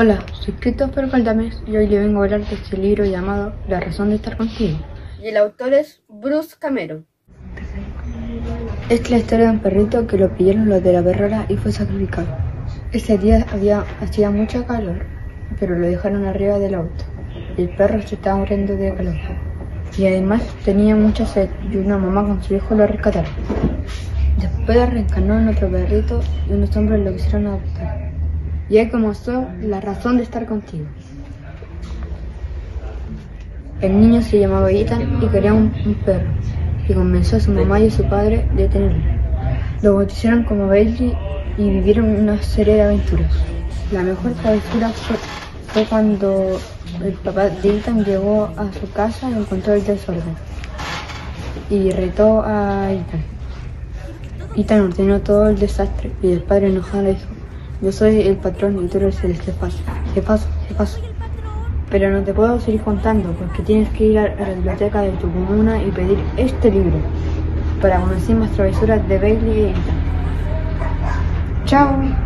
Hola, soy Christopher Caldames y hoy le vengo a hablar de este libro llamado La razón de estar contigo. Y el autor es Bruce Cameron. Es la historia de un perrito que lo pillaron los de la perrera y fue sacrificado. Ese día había, hacía mucho calor, pero lo dejaron arriba del auto. Y el perro se estaba muriendo de calor. Y además tenía mucha sed y una mamá con su hijo lo rescataron. Después reencarnó en otro perrito y unos hombres lo quisieron adoptar. Y ahí comenzó la razón de estar contigo. El niño se llamaba Ethan y quería un, perro, y convenció a su mamá y a su padre de tenerlo. Lo bautizaron como Bailey y vivieron una serie de aventuras. La mejor aventura fue, fue cuando el papá de Ethan llegó a su casa y encontró el desorden y retó a Ethan. Ethan ordenó todo el desastre y el padre enojado le dijo, yo soy el patrón y tú eres el jefazo. Jefazo, jefazo. Pero no te puedo seguir contando porque tienes que ir a la biblioteca de tu comuna y pedir este libro para conocer más travesuras de Bailey y. ¡Chao!